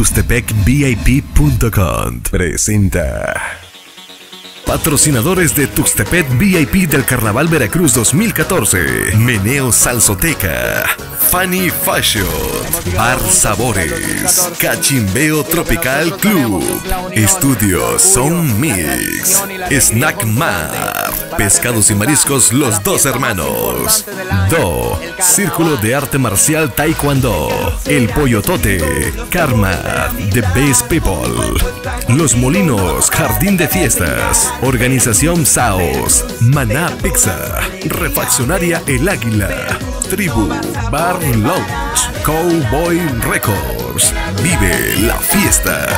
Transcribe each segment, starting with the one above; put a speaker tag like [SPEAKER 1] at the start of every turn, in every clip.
[SPEAKER 1] tustepecvip.com presenta. Patrocinadores de Tuxtepet VIP del Carnaval Veracruz 2014. Meneo Salsoteca. Fanny Fashion. Bar Sabores. Cachimbeo Tropical Club. Estudio Son Mix. Snack Mar. Pescados y mariscos Los Dos Hermanos. Do. Círculo de Arte Marcial Taekwondo. El Pollo Tote. Karma. The Best People. Los Molinos. Jardín de Fiestas. Organización SAOS, Maná Pizza, Refaccionaria El Águila, Tribu, Bar Lounge, Cowboy Records. Vive la fiesta.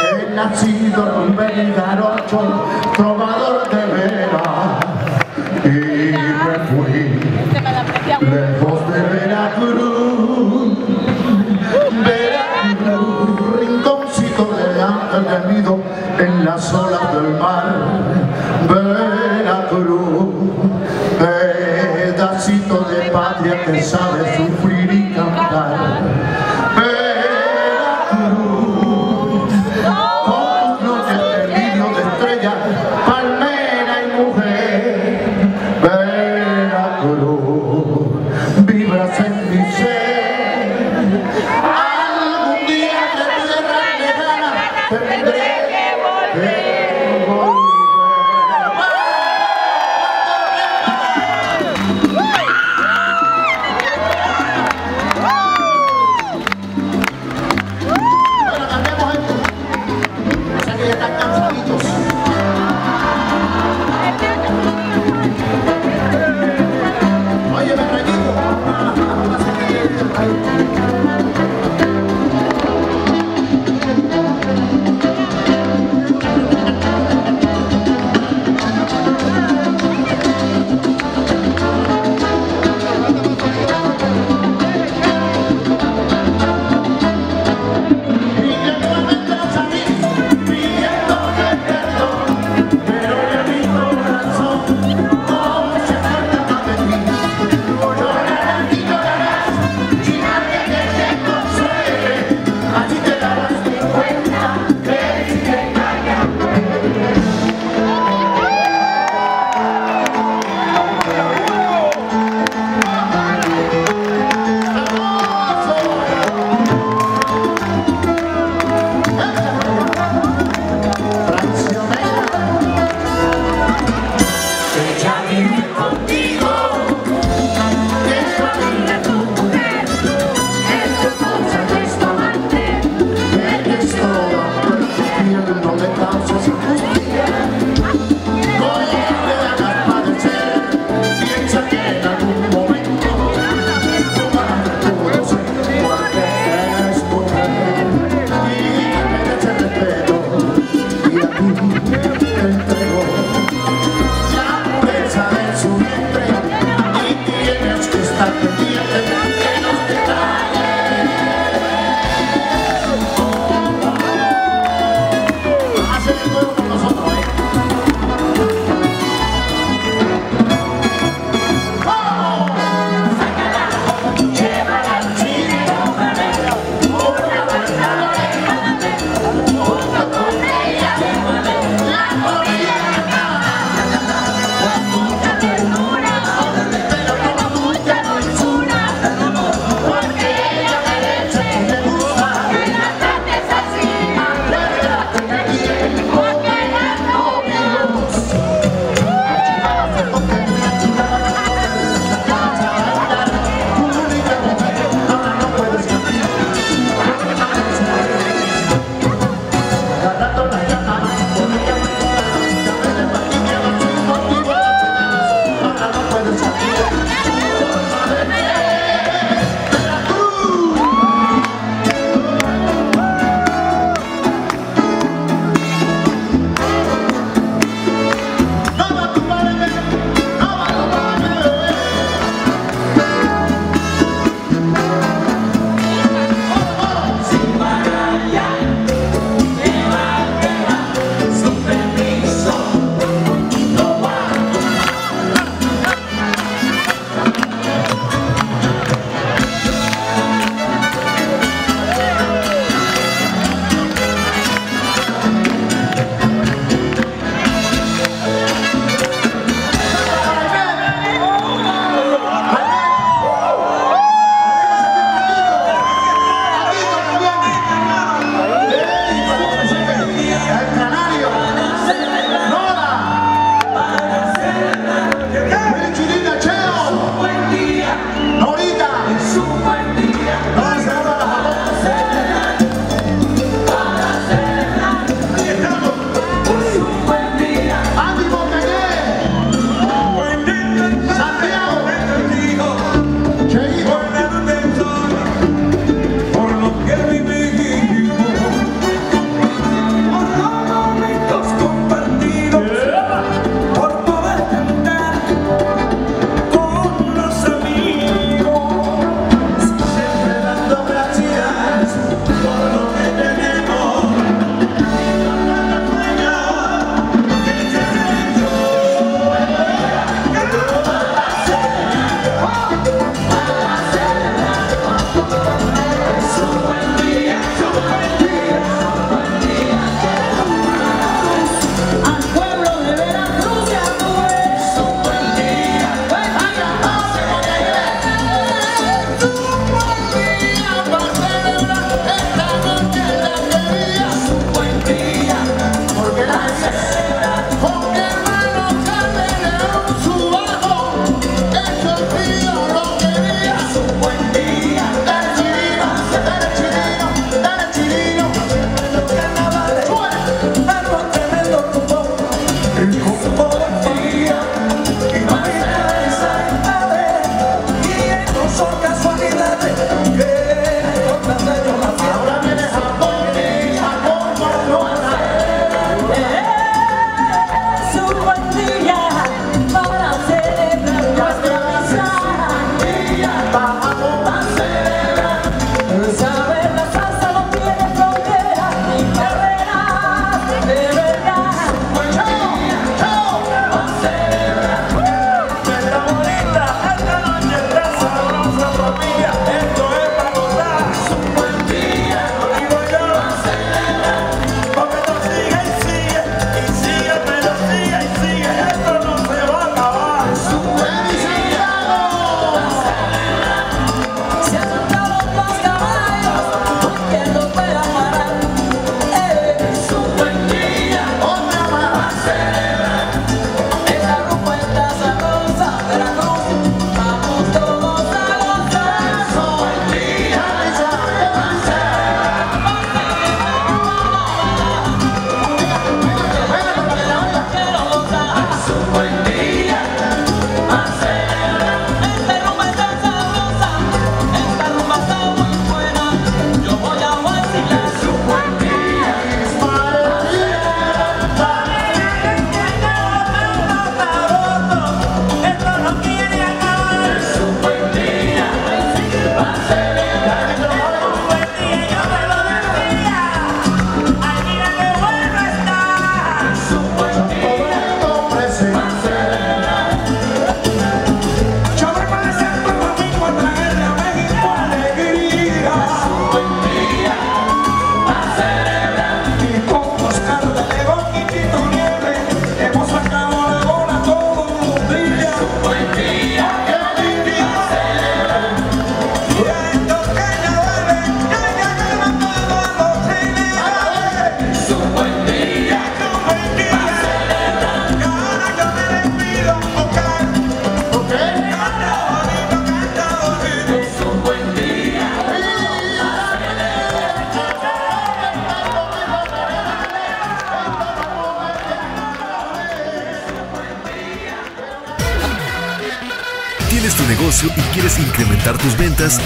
[SPEAKER 2] He nacido un garocho, trovador de veras, y me fui lejos de Veracruz, Veracruz, rinconcito de ángel nido en las olas del mar, Veracruz, pedacito de patria que sabe sufrir.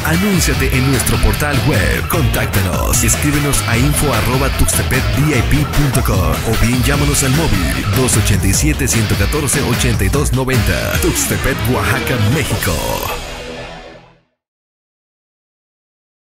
[SPEAKER 3] anúnciate en nuestro portal web. Contáctanos. Escríbenos a info.tuxtepetvip.com o bien llámanos al móvil 287-114-8290. Tuxtepet, Oaxaca, México.